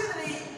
proximity